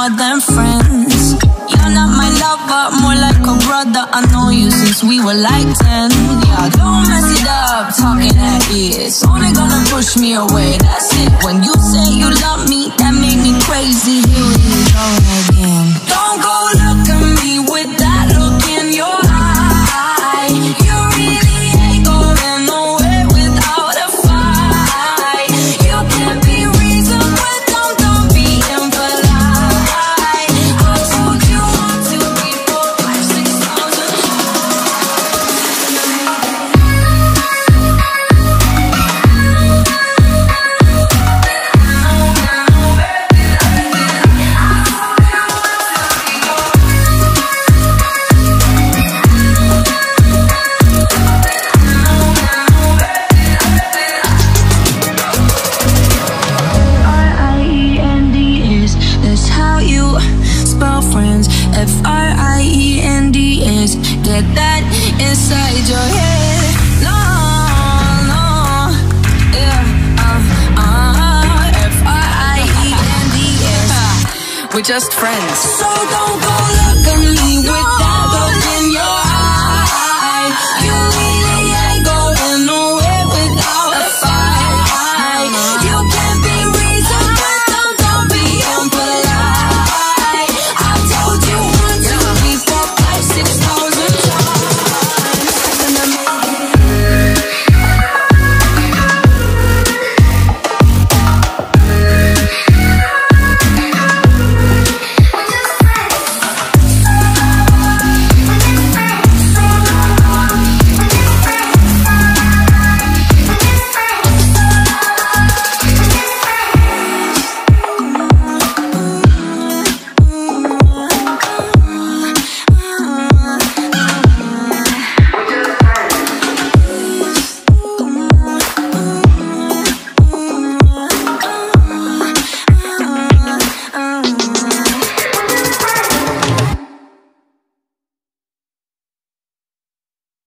more than friends. You're not my lover, more like a brother. I know you since we were like 10. Yeah, don't mess it up, talking at ears. Only gonna push me away, that's it. When you say you love me, that make me crazy. Here we go again. Friends. F-R-I-E-N-D-S Get that inside your head. No, no Yeah, uh, uh F-R-I-E-N-D-S We're just friends. So don't go